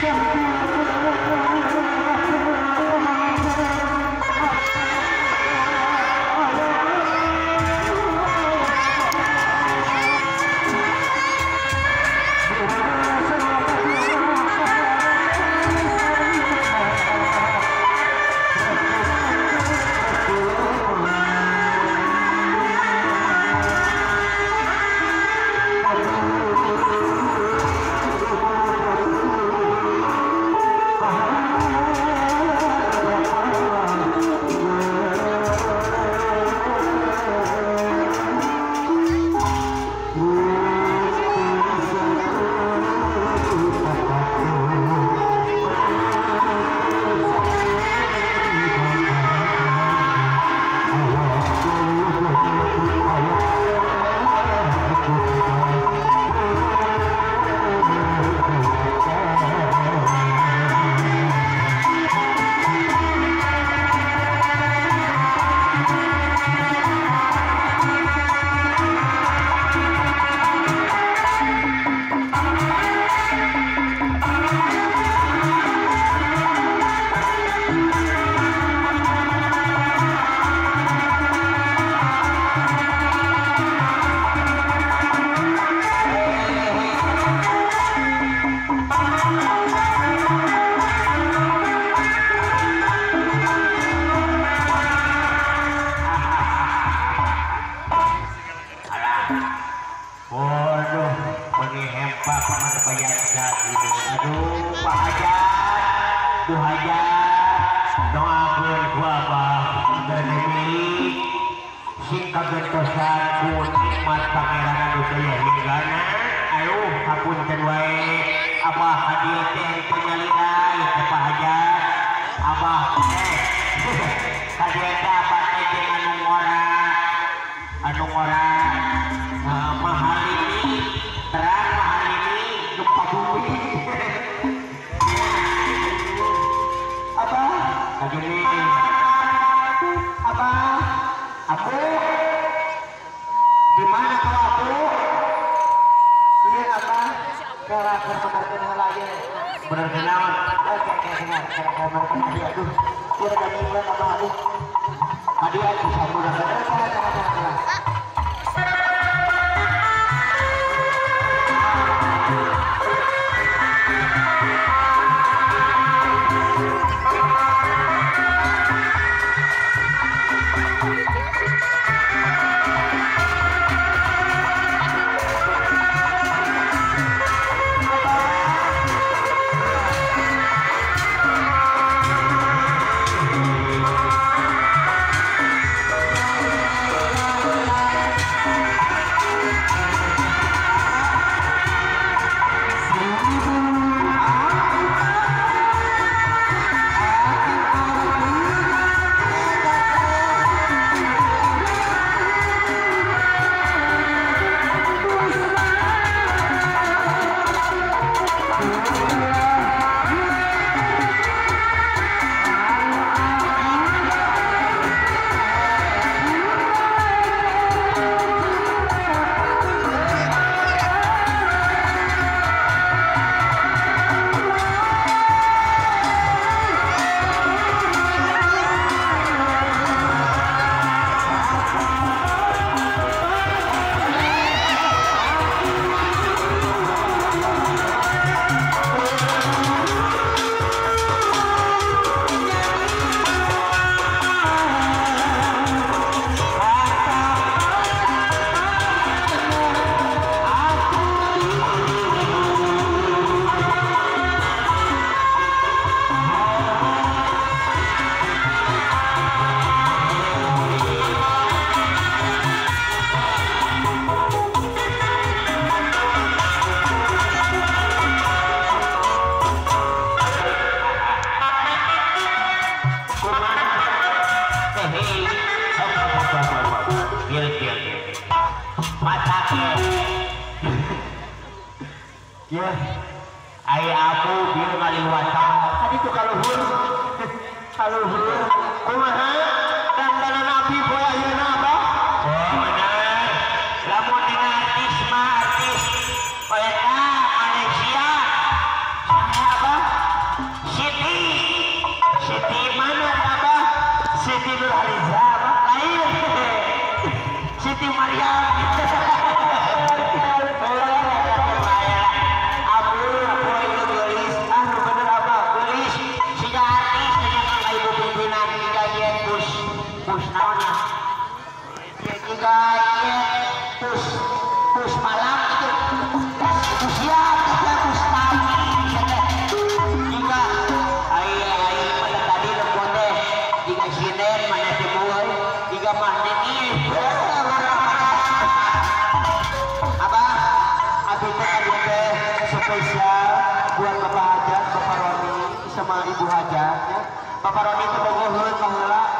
Champion. Hajat, Bu Hajat, doakan gua bah dan kagentosan ku nikmat pangeran anu daya hinggana. Ayo, hapunten wae Abah hadiah teh penyalina ya Pak Hajat. Abah eh hadiah teh apa teh anu ngora anu ngora benar benar lagi benar benar oke oke mau hadiah aduh aduh hadiah bisa mudah benar benar benar benar ya ai aku biar ngaliwata tadi tuh kalau hur kalau hur. Kumaha? Dan dana nabi bola yuna apa? Oh benar. Lamun dengan artis mah artis. Olehnya ah, Malaysia. Saya apa? Siti. Siti mana apa? Siti Nurhaliza lain. Siti Maria. Pus, pus malam itu, pus ya, pus tamu, jika pada tadi jika jika apa? Teh adu teh spesial buat bapak hajat bapak Roni sama ibu hajat ya. Bapak Roni itu bogoheun baheula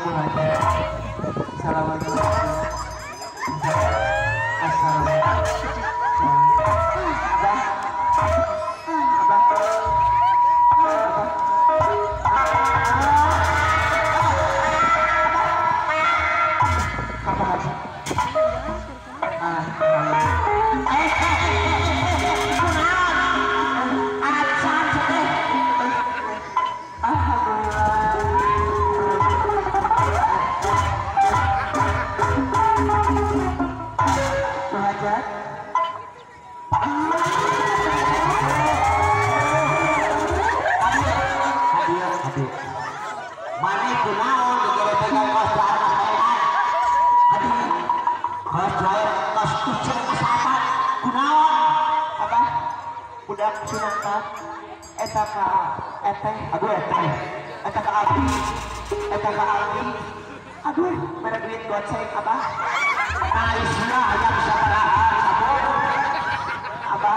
Assalamualaikum. Mana kunaon dikira pegang kos barang mainan. Aduh, kos joy, kos kucing. Kunaon? Apa? Udah sunatan. Eta ka eteh, aduh eteh. Eta ka api, eta ka api. Aduh, merek duit goceng apa? Nah, isinya hanya bisa sabun. Apa?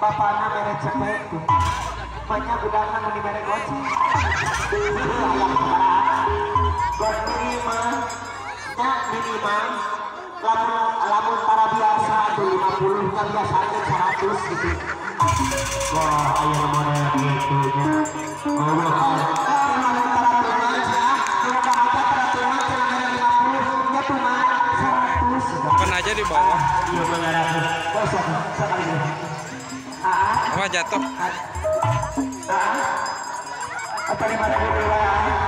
Bapaknya merek cepet tuh. Banyak udangan mau merek goceng. minimal ya minimal lamun lamun para biasa tuh 50 kan biasa ada 100 gitu wah ayam mana gitu nya oh bukan lamun para tuman kalau bahasa para tuman cuma 50 tuman 100 aja di bawah. iya oh ah Apa jatuh? Ah. Apa lima ribu dua